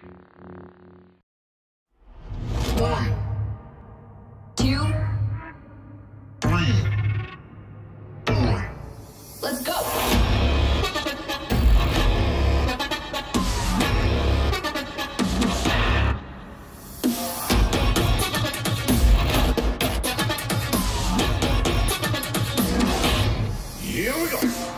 One, two, three, four. Let's! Here we go.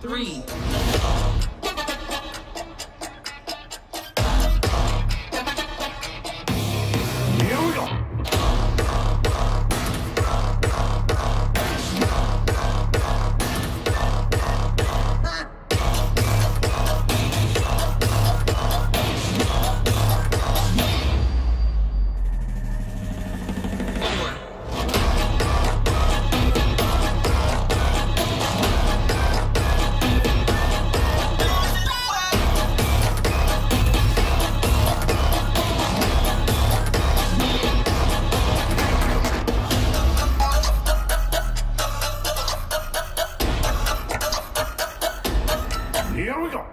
Three. Here we go.